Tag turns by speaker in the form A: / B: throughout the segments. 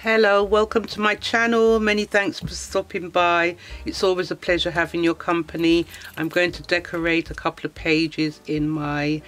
A: Hello, welcome to my channel. Many thanks for stopping by. It's always a pleasure having your company. I'm going to decorate a couple of pages in my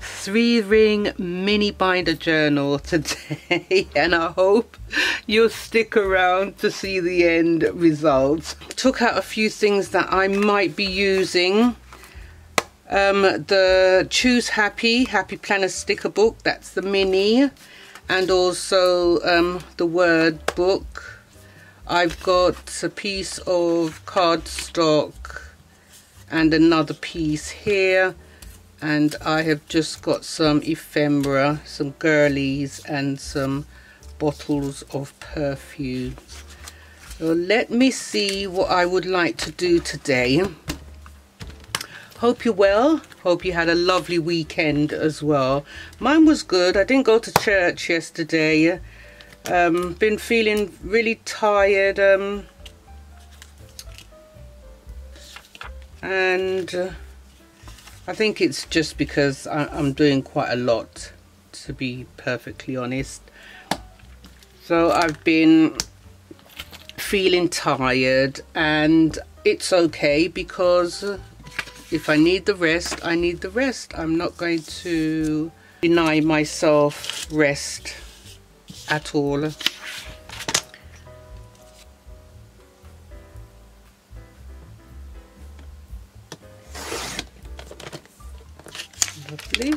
A: three ring mini binder journal today and I hope you'll stick around to see the end results. Took out a few things that I might be using. Um, the Choose Happy, Happy Planner sticker book, that's the mini and also um, the word book. I've got a piece of cardstock and another piece here and I have just got some ephemera, some girlies and some bottles of perfume. So let me see what I would like to do today. Hope you're well. Hope you had a lovely weekend as well. Mine was good. I didn't go to church yesterday. Um, been feeling really tired. Um, and... Uh, I think it's just because I'm doing quite a lot, to be perfectly honest. So I've been feeling tired and it's okay because if I need the rest, I need the rest. I'm not going to deny myself rest at all. lovely.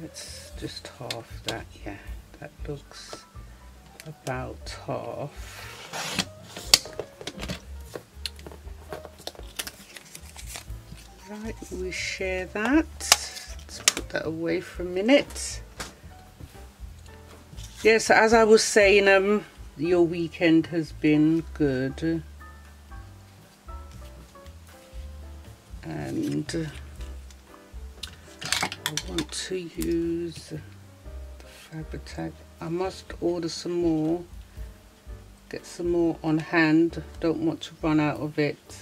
A: Let's just half that, yeah, that looks about half. Right, we share that. Let's put that away for a minute. Yes, as I was saying, um, your weekend has been good. and I want to use the Fabri-Tac. I must order some more get some more on hand don't want to run out of it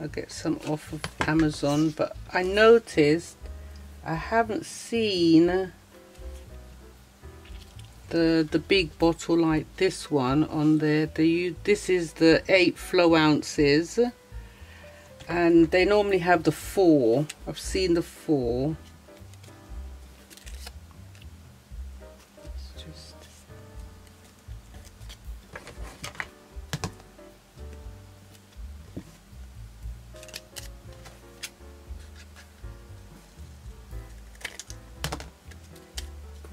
A: I'll get some off of Amazon but I noticed I haven't seen the the big bottle like this one on there. The this is the eight flow ounces and they normally have the four. I've seen the four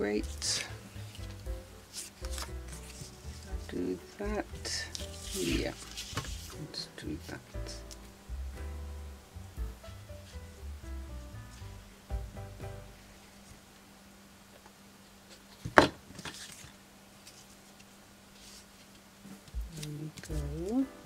A: great do that. Yeah, let's do that. There we go.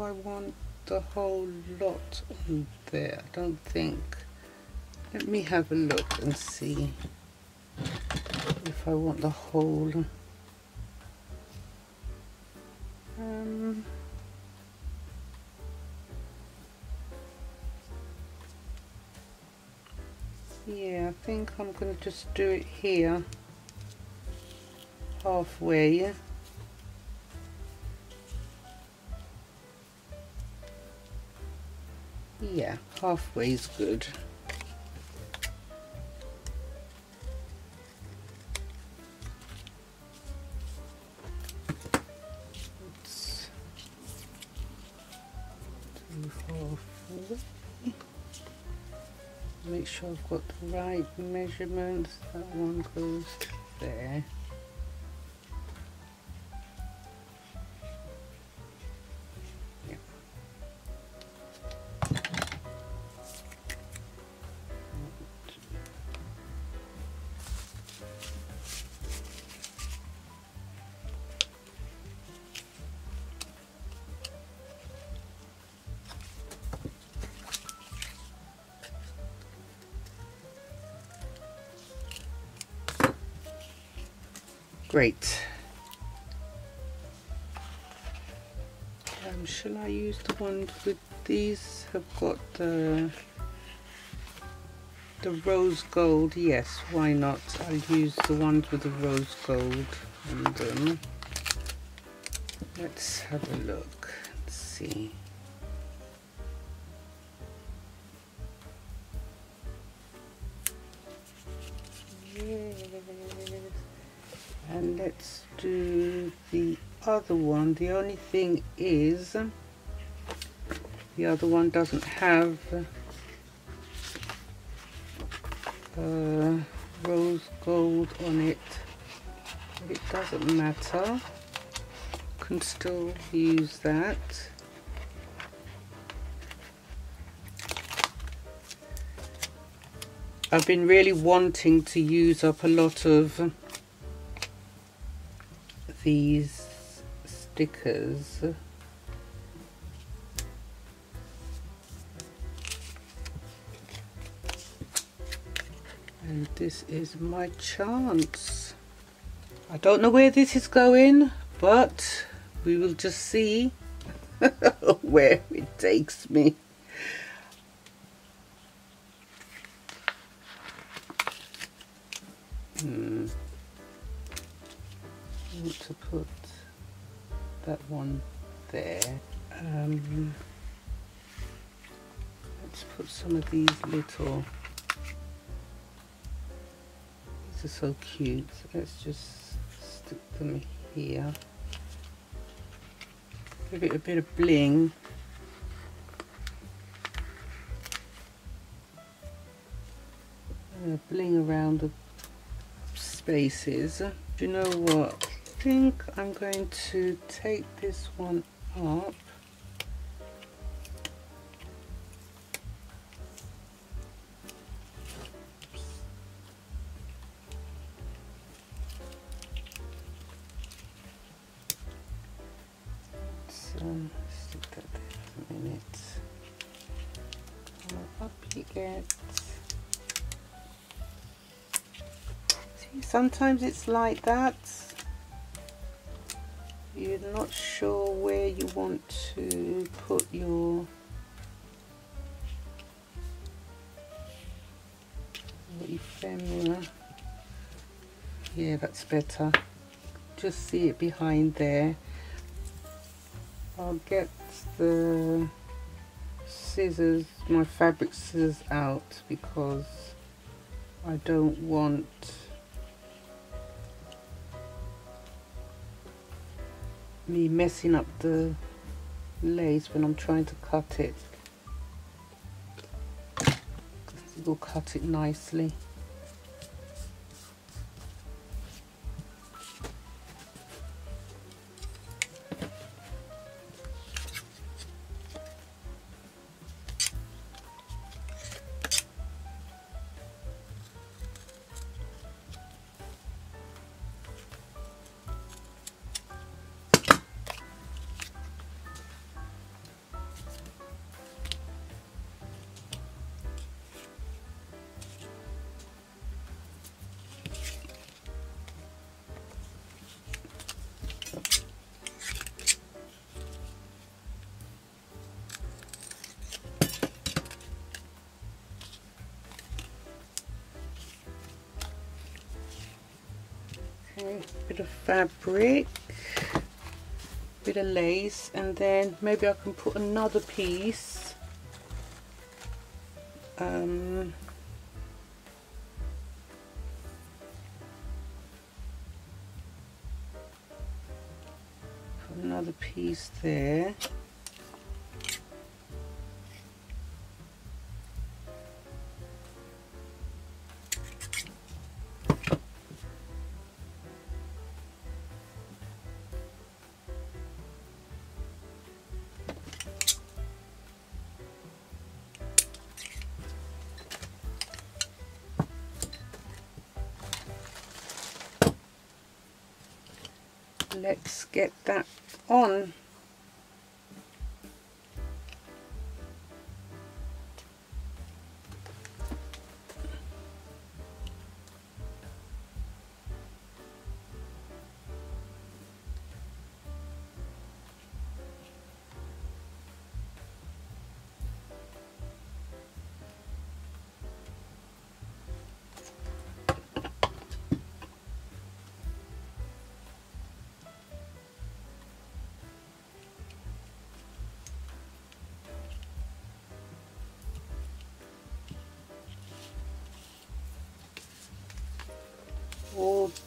A: I want the whole lot on there? I don't think. Let me have a look and see if I want the whole. Um, yeah, I think I'm going to just do it here halfway. yeah halfway is good. Make sure I've got the right measurements. That one goes there Great. Um, shall I use the ones with these? Have got the the rose gold. Yes why not? I'll use the ones with the rose gold on them. Let's have a look let's see and let's do the other one. The only thing is the other one doesn't have uh, rose gold on it. It doesn't matter. Can still use that. I've been really wanting to use up a lot of these stickers. And this is my chance. I don't know where this is going but we will just see where it takes me. Hmm. Want to put that one there um, let's put some of these little these are so cute. Let's just stick them here. Give it a bit of bling. And bling around the spaces. Do you know what? I think I'm going to take this one up. Sometimes it's like that you're not sure where you want to put your ephemera. Yeah that's better. Just see it behind there. I'll get the scissors my fabric scissors out because I don't want me messing up the lace when I'm trying to cut it. It will cut it nicely. Bit of fabric bit of lace and then maybe I can put another piece um, another piece there let's get that on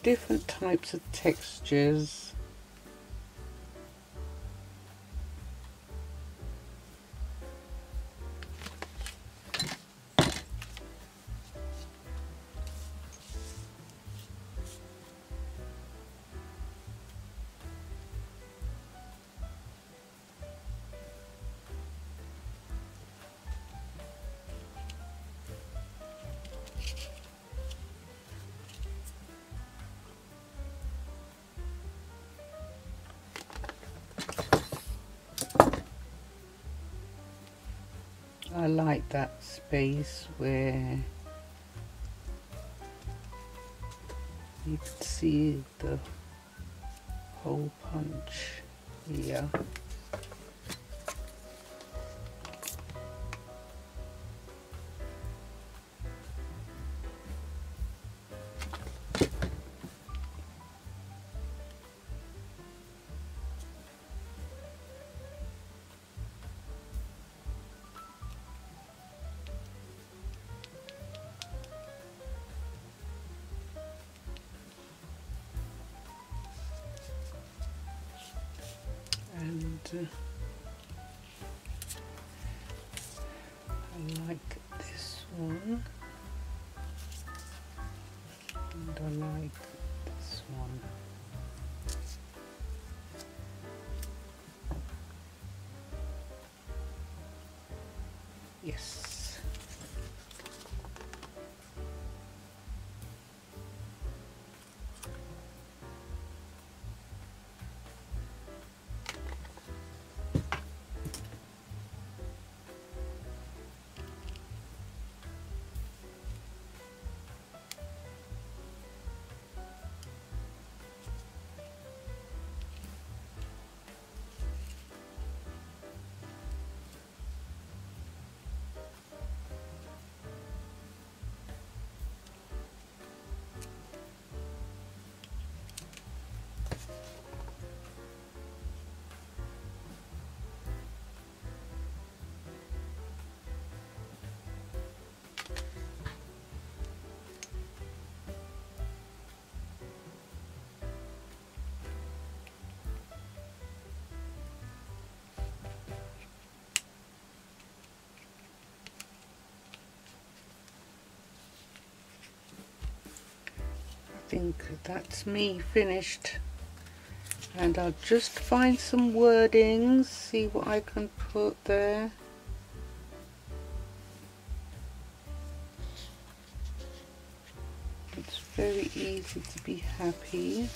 A: different types of textures like that space where you can see the hole punch here. I like this one. And I like this one think that's me finished. And I'll just find some wordings see what I can put there. It's very easy to be happy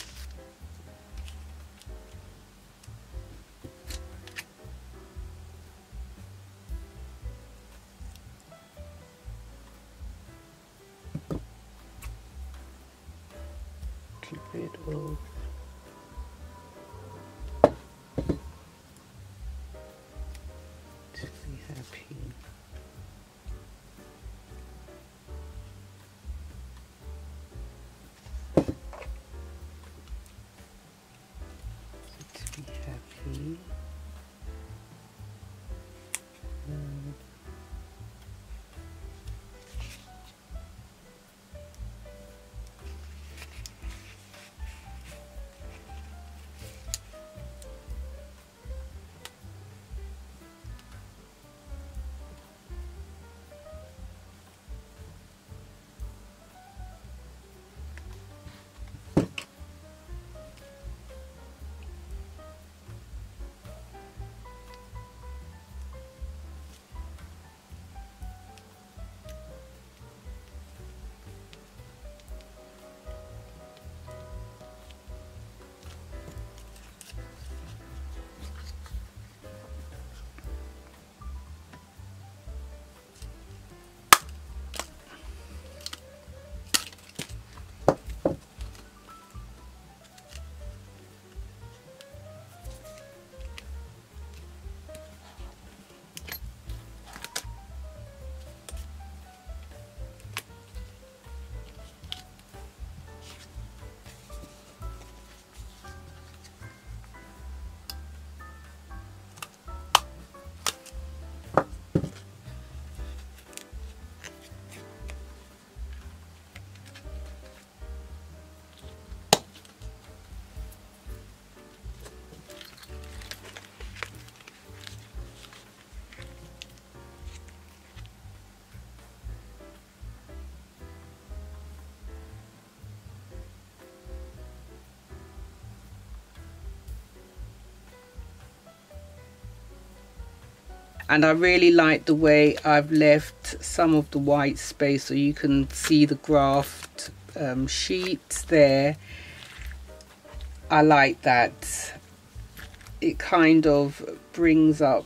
A: it will and I really like the way I've left some of the white space so you can see the graph um, sheets there. I like that. It kind of brings up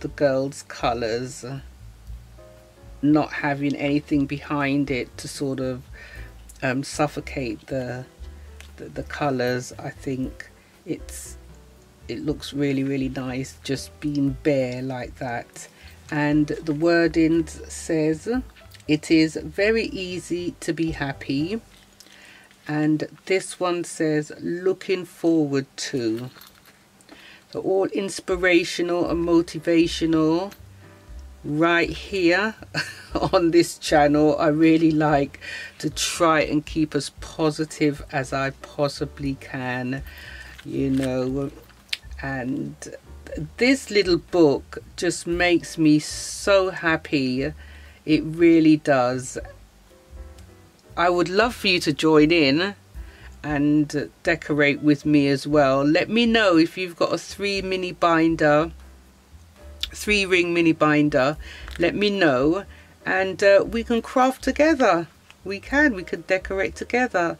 A: the girl's colors not having anything behind it to sort of um, suffocate the, the the colors. I think it's it looks really really nice just being bare like that. And the wording says it is very easy to be happy. And this one says looking forward to. So all inspirational and motivational right here on this channel. I really like to try and keep as positive as I possibly can you know and this little book just makes me so happy. It really does. I would love for you to join in and decorate with me as well. Let me know if you've got a three mini binder three ring mini binder. Let me know. And uh, we can craft together. We can. We can decorate together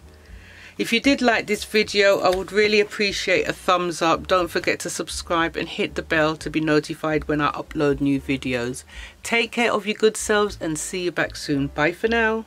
A: if you did like this video, I would really appreciate a thumbs up. Don't forget to subscribe and hit the bell to be notified when I upload new videos. Take care of your good selves and see you back soon. Bye for now.